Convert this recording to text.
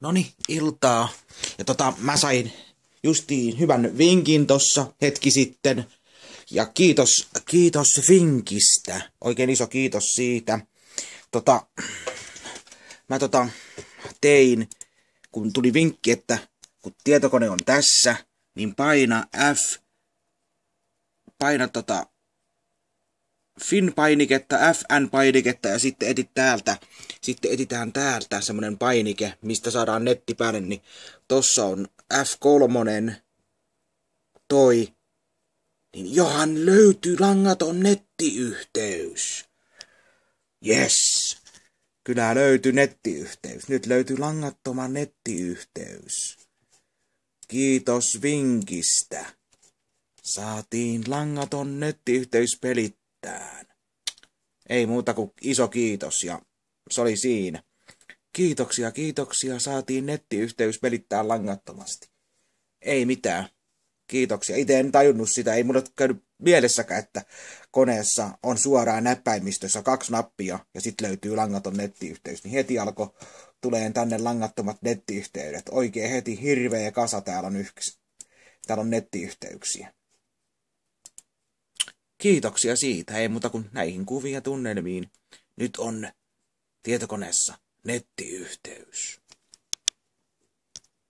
Noni, iltaa. Ja tota, mä sain justiin hyvän vinkin tossa hetki sitten. Ja kiitos, kiitos vinkistä. Oikein iso kiitos siitä. Tota, mä tota, tein, kun tuli vinkki, että kun tietokone on tässä, niin paina F, paina tota Fin-painiketta, FN-painiketta ja sitten etit täältä, sitten etitään täältä semmonen painike, mistä saadaan netti päälle, niin tossa on F3, toi, niin johan löytyy langaton nettiyhteys. Yes, kyllä löytyy nettiyhteys. Nyt löytyy langattoman nettiyhteys. Kiitos vinkistä. Saatiin langaton nettiyhteys pelit mitään. Ei muuta kuin iso kiitos ja se oli siinä. Kiitoksia, kiitoksia, saatiin nettiyhteys pelittää langattomasti. Ei mitään. Kiitoksia. Itse en tajunnut sitä, ei mulle käynyt mielessäkään, että koneessa on suoraan näppäimistössä kaksi nappia ja sitten löytyy langaton nettiyhteys. Niin heti alkoi tulee tänne langattomat nettiyhteydet. Oikein heti hirveä kasa täällä on yksi. Täällä on nettiyhteyksiä. Kiitoksia siitä, ei muuta kuin näihin kuvia tunnelmiin. Nyt on tietokoneessa nettiyhteys.